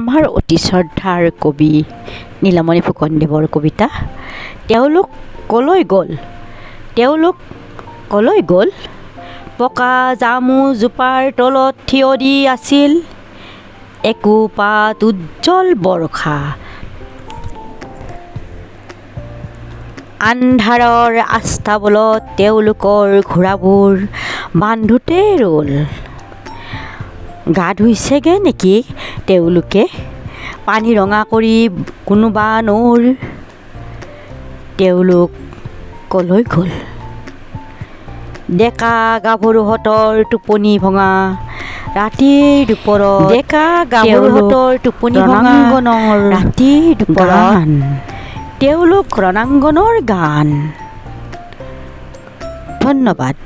আমাৰ অতি শ্ৰদ্ধাৰ কবি নীলমণি ফুকনদেৱৰ কবিতা। তেওঁলোক ক'লৈ গ'ল? তেওঁলোক ক'লৈ গ'ল? পকা জামুজোপাৰ তলত থিয় দি আছিল একোপাত উজ্জ্বল বৰষা। আন্ধাৰৰ আস্তাবলত তেওঁলোকৰ ঘোঁৰাবোৰ বান্ধোতে ৰ'ল। গা ধুইছেগে নেকি? তেওঁলোকে পানী ৰঙা কৰি কোনোবা নৈৰ তেওঁলোক ক'লৈ গ'ল? ডেকা গাভৰুহঁতৰ টোপনি ভঙা ৰাতিৰ দুপৰত ডেকা গাভৰুহঁতৰ টোপনি ভঙা ৰণাংগনৰ ৰাতিৰ দুপৰত। তেওঁলোক ৰণাংগনৰ গান। ধন্যবাদ।